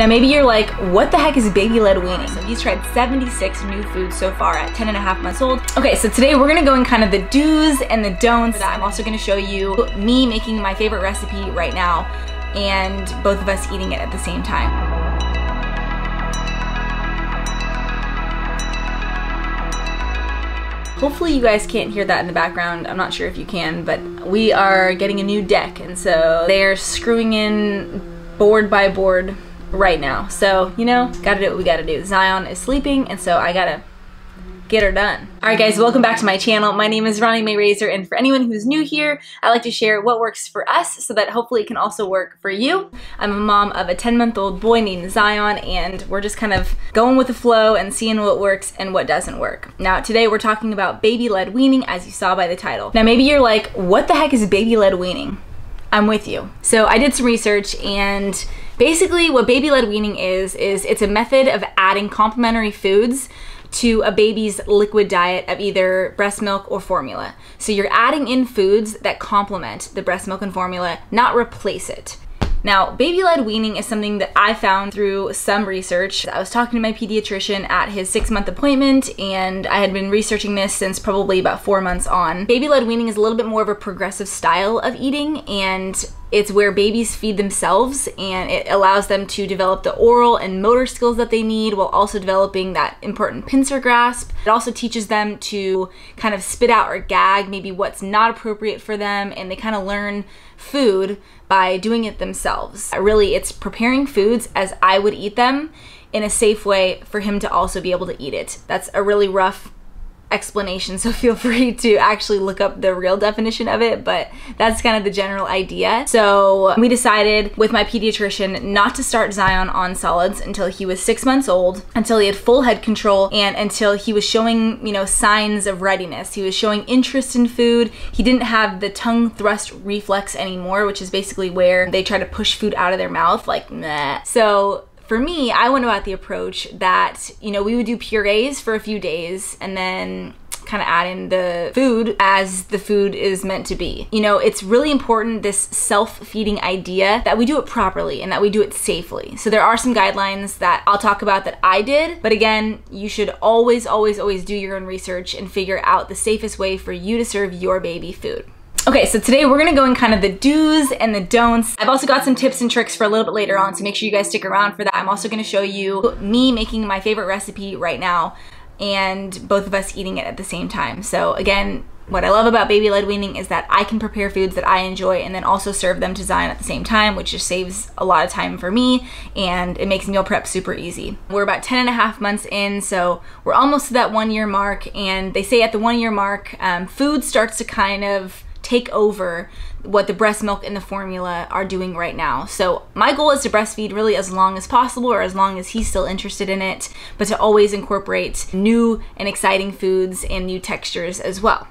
Now maybe you're like, what the heck is baby-led weaning? So he's tried 76 new foods so far at 10 and a half months old. Okay, so today we're gonna go in kind of the do's and the don'ts. I'm also gonna show you me making my favorite recipe right now and both of us eating it at the same time. Hopefully you guys can't hear that in the background. I'm not sure if you can, but we are getting a new deck and so they're screwing in board by board right now. So, you know, gotta do what we gotta do. Zion is sleeping, and so I gotta get her done. Alright guys, welcome back to my channel. My name is Ronnie Mae Razor, and for anyone who's new here, I like to share what works for us so that hopefully it can also work for you. I'm a mom of a 10-month-old boy named Zion, and we're just kind of going with the flow and seeing what works and what doesn't work. Now, today we're talking about baby-led weaning, as you saw by the title. Now, maybe you're like, what the heck is baby-led weaning? I'm with you. So I did some research and basically what baby-led weaning is, is it's a method of adding complementary foods to a baby's liquid diet of either breast milk or formula. So you're adding in foods that complement the breast milk and formula, not replace it. Now, baby-led weaning is something that I found through some research. I was talking to my pediatrician at his six-month appointment, and I had been researching this since probably about four months on. Baby-led weaning is a little bit more of a progressive style of eating, and it's where babies feed themselves and it allows them to develop the oral and motor skills that they need while also developing that important pincer grasp. It also teaches them to kind of spit out or gag maybe what's not appropriate for them and they kind of learn food by doing it themselves. Really, it's preparing foods as I would eat them in a safe way for him to also be able to eat it. That's a really rough explanation, so feel free to actually look up the real definition of it, but that's kind of the general idea. So we decided with my pediatrician not to start Zion on solids until he was six months old, until he had full head control, and until he was showing, you know, signs of readiness. He was showing interest in food. He didn't have the tongue thrust reflex anymore, which is basically where they try to push food out of their mouth, like meh. So for me, I went about the approach that, you know, we would do purees for a few days and then kind of add in the food as the food is meant to be. You know, it's really important this self-feeding idea that we do it properly and that we do it safely. So there are some guidelines that I'll talk about that I did, but again, you should always, always, always do your own research and figure out the safest way for you to serve your baby food. Okay, so today we're gonna go in kind of the do's and the don'ts. I've also got some tips and tricks for a little bit later on, so make sure you guys stick around for that. I'm also gonna show you me making my favorite recipe right now and both of us eating it at the same time. So again, what I love about baby-led weaning is that I can prepare foods that I enjoy and then also serve them to Zion at the same time, which just saves a lot of time for me and it makes meal prep super easy. We're about 10 and a half months in, so we're almost to that one year mark and they say at the one year mark, um, food starts to kind of take over what the breast milk and the formula are doing right now. So my goal is to breastfeed really as long as possible or as long as he's still interested in it, but to always incorporate new and exciting foods and new textures as well.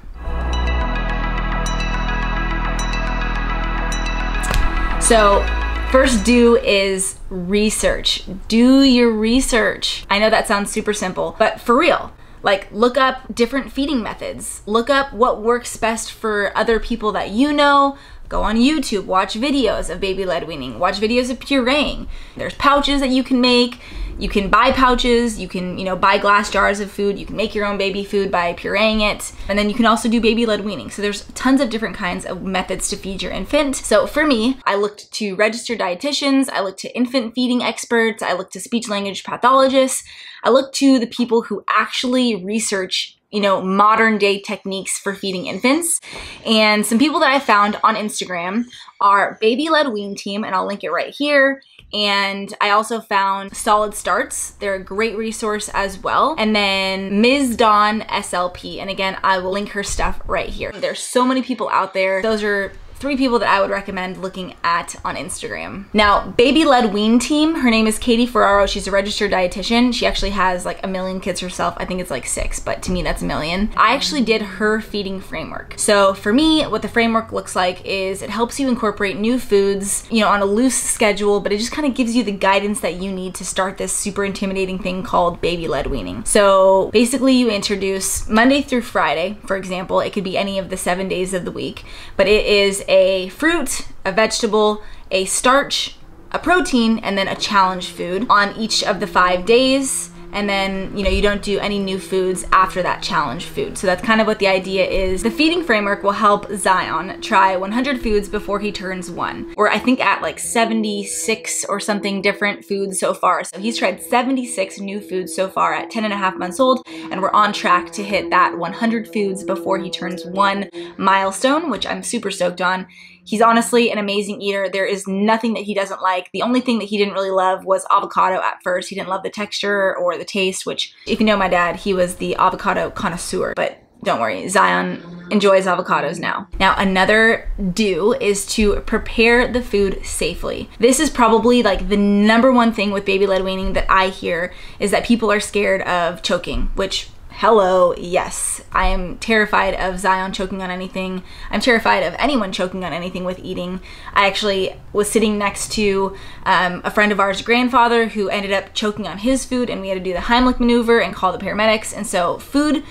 So First do is research. Do your research. I know that sounds super simple, but for real, like, look up different feeding methods. Look up what works best for other people that you know. Go on YouTube, watch videos of baby led weaning, watch videos of pureeing. There's pouches that you can make. You can buy pouches, you can, you know, buy glass jars of food, you can make your own baby food by pureeing it, and then you can also do baby-led weaning. So there's tons of different kinds of methods to feed your infant. So for me, I looked to registered dietitians, I looked to infant feeding experts, I looked to speech language pathologists, I looked to the people who actually research you know, modern day techniques for feeding infants. And some people that I found on Instagram are Baby Led Wean Team, and I'll link it right here. And I also found Solid Starts. They're a great resource as well. And then Ms. Dawn SLP. And again, I will link her stuff right here. There's so many people out there. Those are three people that I would recommend looking at on Instagram. Now, Baby Led Wean Team, her name is Katie Ferraro. She's a registered dietitian. She actually has like a million kids herself. I think it's like six, but to me that's a million. I actually did her feeding framework. So for me, what the framework looks like is it helps you incorporate new foods, you know, on a loose schedule, but it just kind of gives you the guidance that you need to start this super intimidating thing called baby led weaning. So basically you introduce Monday through Friday, for example, it could be any of the seven days of the week, but it is a fruit, a vegetable, a starch, a protein and then a challenge food on each of the five days and then you know you don't do any new foods after that challenge food. So that's kind of what the idea is. The feeding framework will help zion try 100 foods before he turns one. Or i think at like 76 or something different foods so far. So he's tried 76 new foods so far at 10 and a half months old. And we're on track to hit that 100 foods before he turns one milestone which i'm super stoked on He's honestly an amazing eater. There is nothing that he doesn't like. The only thing that he didn't really love was avocado at first. He didn't love the texture or the taste, which if you know my dad, he was the avocado connoisseur. But don't worry, Zion enjoys avocados now. Now, another do is to prepare the food safely. This is probably like the number one thing with baby led weaning that I hear is that people are scared of choking, which Hello, yes. I am terrified of Zion choking on anything. I'm terrified of anyone choking on anything with eating. I actually was sitting next to um, a friend of ours' grandfather who ended up choking on his food, and we had to do the Heimlich maneuver and call the paramedics. And so, food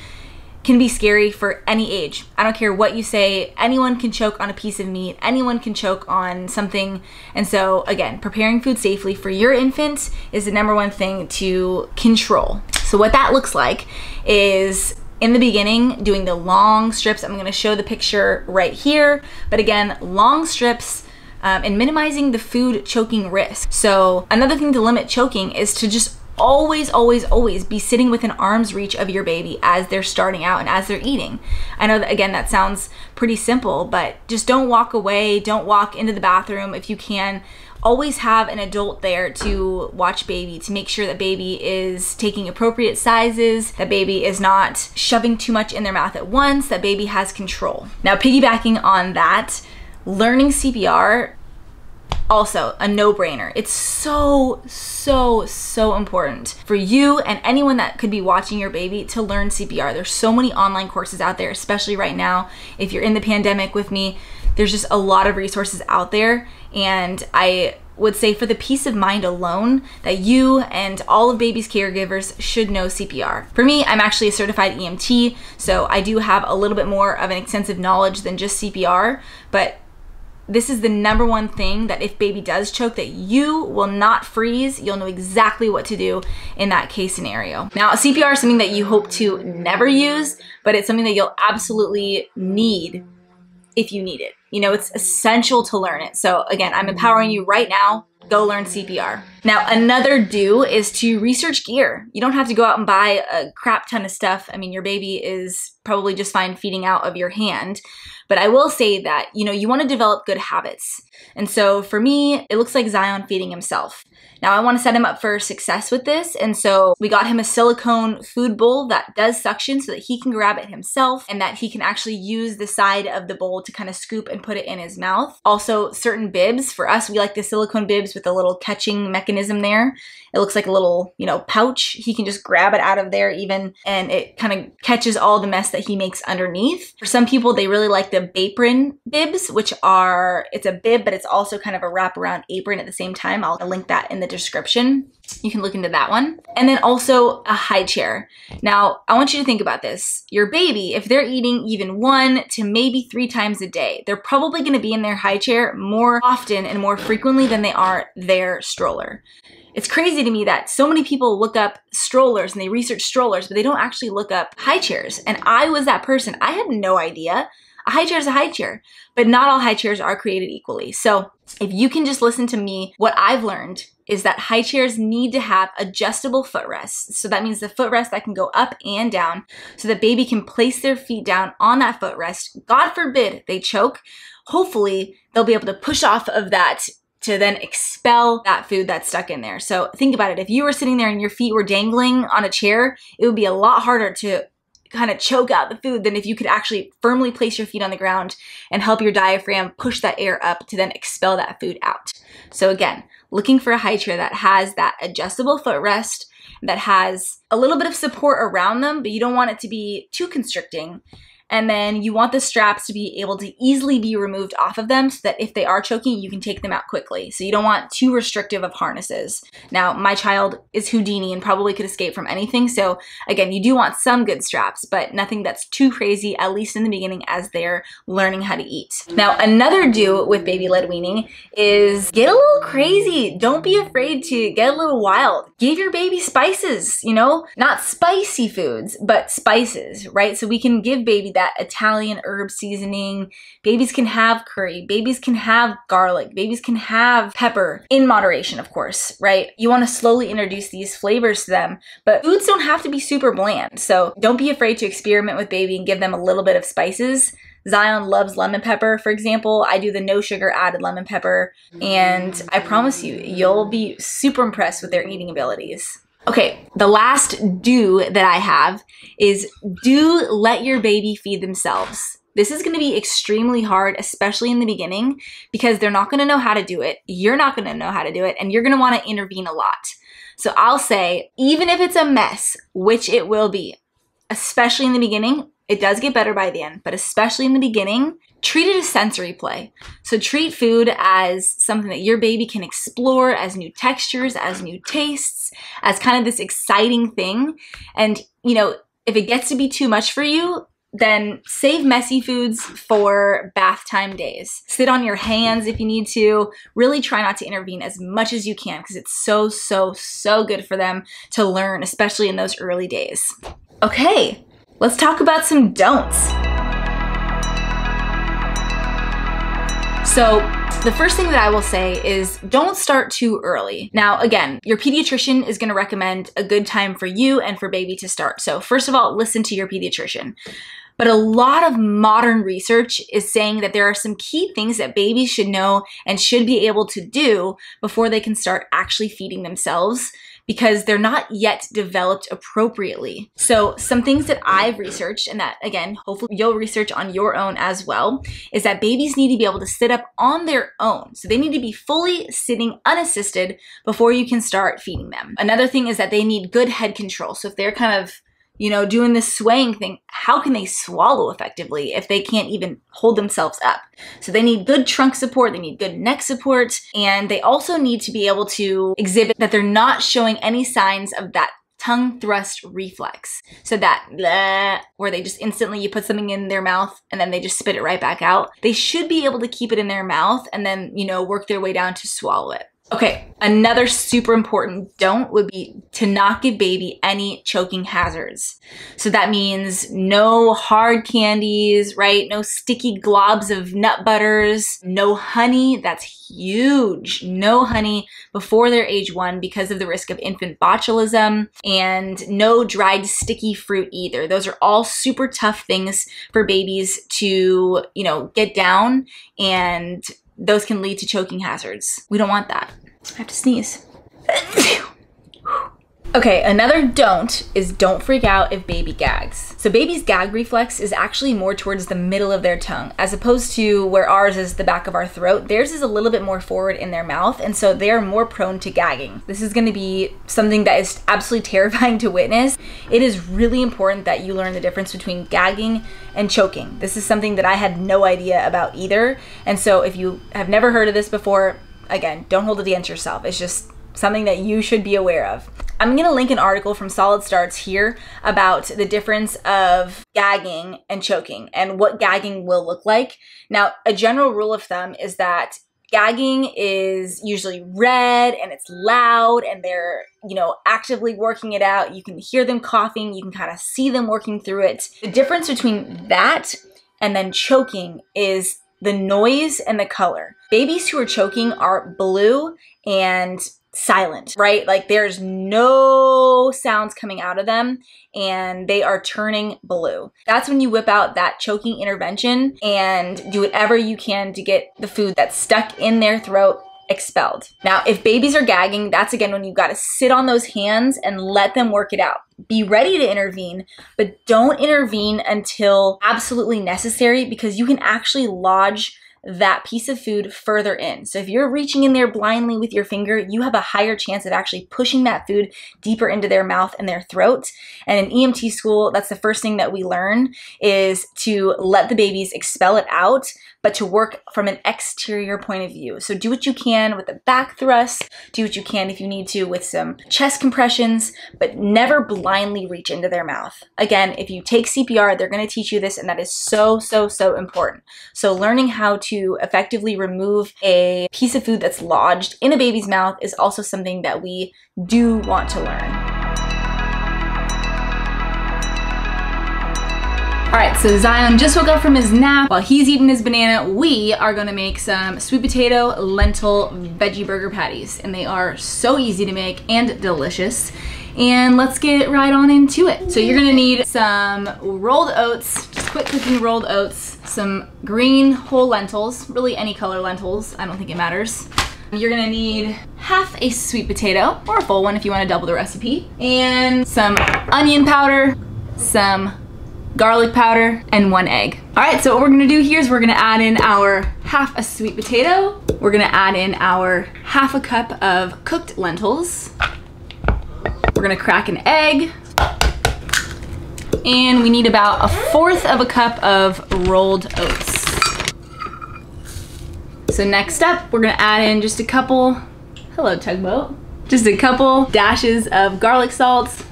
can be scary for any age. I don't care what you say, anyone can choke on a piece of meat, anyone can choke on something. And so, again, preparing food safely for your infant is the number one thing to control. So, what that looks like is in the beginning doing the long strips. I'm gonna show the picture right here. But again, long strips um, and minimizing the food choking risk. So another thing to limit choking is to just always, always, always be sitting within arm's reach of your baby as they're starting out and as they're eating. I know that, again, that sounds pretty simple, but just don't walk away. Don't walk into the bathroom if you can always have an adult there to watch baby to make sure that baby is taking appropriate sizes, that baby is not shoving too much in their mouth at once, that baby has control. Now, piggybacking on that, learning CPR also a no-brainer. It's so so so important for you and anyone that could be watching your baby to learn cpr there's so many online courses out there especially right now. If you're in the pandemic with me there's just a lot of resources out there and I would say for the peace of mind alone that you and all of baby's caregivers should know CPR. For me, I'm actually a certified EMT, so I do have a little bit more of an extensive knowledge than just CPR, but this is the number one thing that if baby does choke that you will not freeze you'll know exactly what to do in that case scenario now cpr is something that you hope to never use but it's something that you'll absolutely need if you need it. You know, it's essential to learn it. So again, I'm empowering you right now. Go learn CPR. Now, another do is to research gear. You don't have to go out and buy a crap ton of stuff. I mean, your baby is probably just fine feeding out of your hand. But I will say that, you know, you want to develop good habits. And so for me, it looks like Zion feeding himself. Now I want to set him up for success with this. And so we got him a silicone food bowl that does suction so that he can grab it himself and that he can actually use the side of the bowl to kind of scoop and put it in his mouth. Also certain bibs. For us, we like the silicone bibs with a little catching mechanism there. It looks like a little, you know, pouch. He can just grab it out of there even and it kind of catches all the mess that he makes underneath. For some people, they really like the Bapron bibs, which are, it's a bib, but it's also kind of a wraparound apron at the same time. I'll link that in the description. You can look into that one. And then also a high chair. Now, I want you to think about this. Your baby, if they're eating even one to maybe three times a day, they're probably gonna be in their high chair more often and more frequently than they are their stroller. It's crazy to me that so many people look up strollers and they research strollers, but they don't actually look up high chairs. And I was that person. I had no idea. A high chair is a high chair, but not all high chairs are created equally. So if you can just listen to me, what I've learned is that high chairs need to have adjustable footrests. So that means the footrest that can go up and down so the baby can place their feet down on that footrest. God forbid they choke. Hopefully they'll be able to push off of that to then expel that food that's stuck in there. So think about it. If you were sitting there and your feet were dangling on a chair, it would be a lot harder to kind of choke out the food than if you could actually firmly place your feet on the ground and help your diaphragm push that air up to then expel that food out. So again, looking for a high chair that has that adjustable footrest, that has a little bit of support around them, but you don't want it to be too constricting And then you want the straps to be able to easily be removed off of them so that if they are choking, you can take them out quickly. So you don't want too restrictive of harnesses. Now, my child is Houdini and probably could escape from anything. So again, you do want some good straps, but nothing that's too crazy, at least in the beginning as they're learning how to eat. Now, another do with baby-led weaning is get a little crazy. Don't be afraid to get a little wild. Give your baby spices, you know, not spicy foods, but spices, right? So we can give baby that Italian herb seasoning. Babies can have curry. Babies can have garlic. Babies can have pepper in moderation, of course, right? You want to slowly introduce these flavors to them, but foods don't have to be super bland. So don't be afraid to experiment with baby and give them a little bit of spices. Zion loves lemon pepper, for example. I do the no sugar added lemon pepper, and I promise you, you'll be super impressed with their eating abilities. Okay, the last do that I have is do let your baby feed themselves. This is gonna be extremely hard, especially in the beginning, because they're not gonna know how to do it. You're not gonna know how to do it, and you're gonna wanna intervene a lot. So I'll say, even if it's a mess, which it will be, especially in the beginning, it does get better by the end, but especially in the beginning, treat it as sensory play. So treat food as something that your baby can explore, as new textures, as new tastes, as kind of this exciting thing. And, you know, if it gets to be too much for you, then save messy foods for bath time days. Sit on your hands if you need to. Really try not to intervene as much as you can because it's so, so, so good for them to learn, especially in those early days. Okay, let's talk about some don'ts. So the first thing that I will say is don't start too early. Now, again, your pediatrician is going to recommend a good time for you and for baby to start. So first of all, listen to your pediatrician. But a lot of modern research is saying that there are some key things that babies should know and should be able to do before they can start actually feeding themselves because they're not yet developed appropriately. So some things that I've researched and that again, hopefully you'll research on your own as well, is that babies need to be able to sit up on their own. So they need to be fully sitting unassisted before you can start feeding them. Another thing is that they need good head control. So if they're kind of you know, doing this swaying thing, how can they swallow effectively if they can't even hold themselves up? So they need good trunk support, they need good neck support, and they also need to be able to exhibit that they're not showing any signs of that tongue thrust reflex. So that bleh, where they just instantly you put something in their mouth and then they just spit it right back out. They should be able to keep it in their mouth and then, you know, work their way down to swallow it. Okay, another super important don't would be to not give baby any choking hazards. So that means no hard candies, right? No sticky globs of nut butters, no honey. That's huge. No honey before their age one because of the risk of infant botulism and no dried sticky fruit either. Those are all super tough things for babies to, you know, get down and those can lead to choking hazards. We don't want that. I have to sneeze. Okay, another don't is don't freak out if baby gags. So baby's gag reflex is actually more towards the middle of their tongue as opposed to where ours is the back of our throat. Theirs is a little bit more forward in their mouth and so they are more prone to gagging. This is gonna be something that is absolutely terrifying to witness. It is really important that you learn the difference between gagging and choking. This is something that I had no idea about either. And so if you have never heard of this before, again, don't hold it against yourself. It's just something that you should be aware of. I'm going to link an article from Solid Starts here about the difference of gagging and choking and what gagging will look like. Now, a general rule of thumb is that gagging is usually red and it's loud and they're, you know, actively working it out. You can hear them coughing, you can kind of see them working through it. The difference between that and then choking is the noise and the color. Babies who are choking are blue and silent, right? Like there's no sounds coming out of them and they are turning blue. That's when you whip out that choking intervention and do whatever you can to get the food that's stuck in their throat expelled. Now, if babies are gagging, that's again when you've got to sit on those hands and let them work it out. Be ready to intervene, but don't intervene until absolutely necessary because you can actually lodge that piece of food further in. So if you're reaching in there blindly with your finger, you have a higher chance of actually pushing that food deeper into their mouth and their throat. And in EMT school, that's the first thing that we learn is to let the babies expel it out but to work from an exterior point of view. So do what you can with the back thrust, do what you can if you need to with some chest compressions, but never blindly reach into their mouth. Again, if you take CPR, they're gonna teach you this and that is so, so, so important. So learning how to effectively remove a piece of food that's lodged in a baby's mouth is also something that we do want to learn. All right, so Zion just woke up from his nap. While he's eating his banana, we are gonna make some sweet potato lentil veggie burger patties. And they are so easy to make and delicious. And let's get right on into it. So you're gonna need some rolled oats, just quick cooking rolled oats, some green whole lentils, really any color lentils, I don't think it matters. You're gonna need half a sweet potato, or a full one if you wanna double the recipe, and some onion powder, some garlic powder, and one egg. All right, so what we're gonna do here is we're gonna add in our half a sweet potato. We're gonna add in our half a cup of cooked lentils. We're gonna crack an egg. And we need about a fourth of a cup of rolled oats. So next up, we're gonna add in just a couple, hello tugboat, just a couple dashes of garlic salt,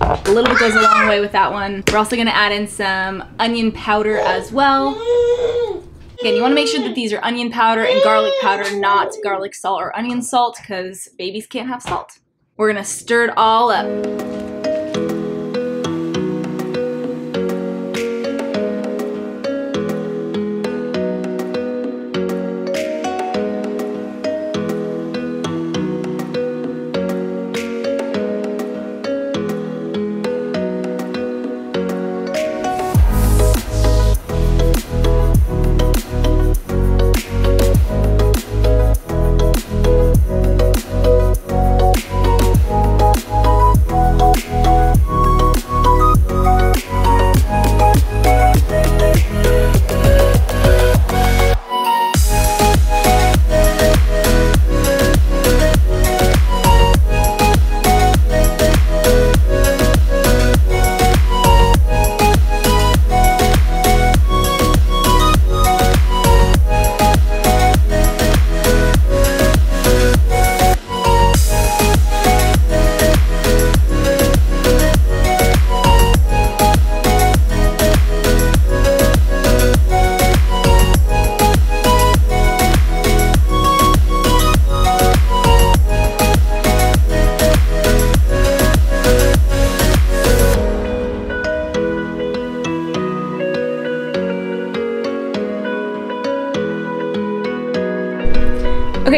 a little bit goes a long way with that one. We're also gonna add in some onion powder as well. Again, you wanna make sure that these are onion powder and garlic powder, not garlic salt or onion salt, because babies can't have salt. We're gonna stir it all up.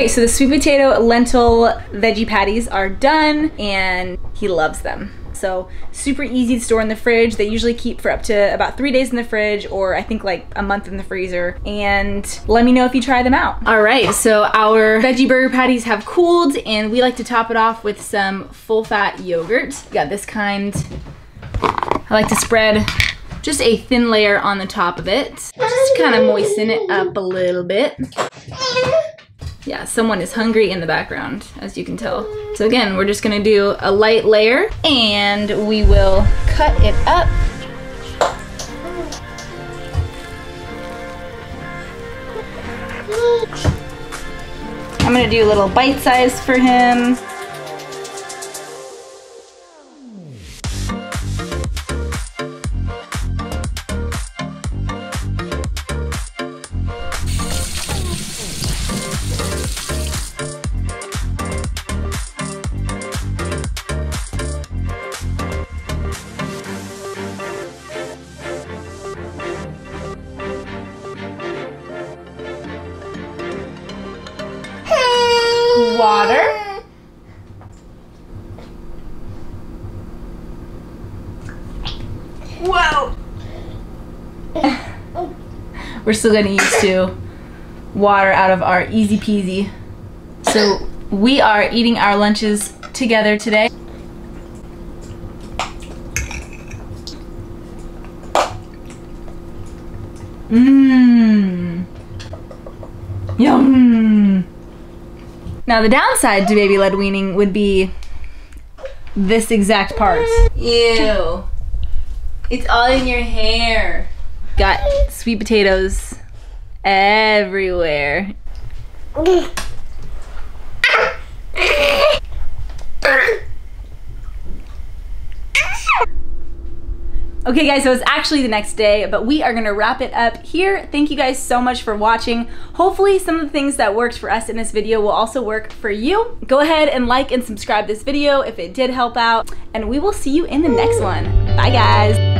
So the sweet potato lentil veggie patties are done and he loves them. So super easy to store in the fridge. They usually keep for up to about three days in the fridge or I think like a month in the freezer. And let me know if you try them out. All right, so our veggie burger patties have cooled and we like to top it off with some full fat yogurt. got this kind. I like to spread just a thin layer on the top of it. Just to kind of moisten it up a little bit. Mm. Yeah, someone is hungry in the background, as you can tell. So again, we're just gonna do a light layer and we will cut it up. I'm gonna do a little bite size for him. Whoa! We're still getting used to water out of our EZPZ. So we are eating our lunches together today. Mmm. Yum! Now the downside to baby led weaning would be this exact part. Ew. It's all in your hair. Got sweet potatoes everywhere. Okay guys, so it's actually the next day, but we are gonna wrap it up here. Thank you guys so much for watching. Hopefully some of the things that worked for us in this video will also work for you. Go ahead and like and subscribe this video if it did help out, and we will see you in the next one. Bye guys.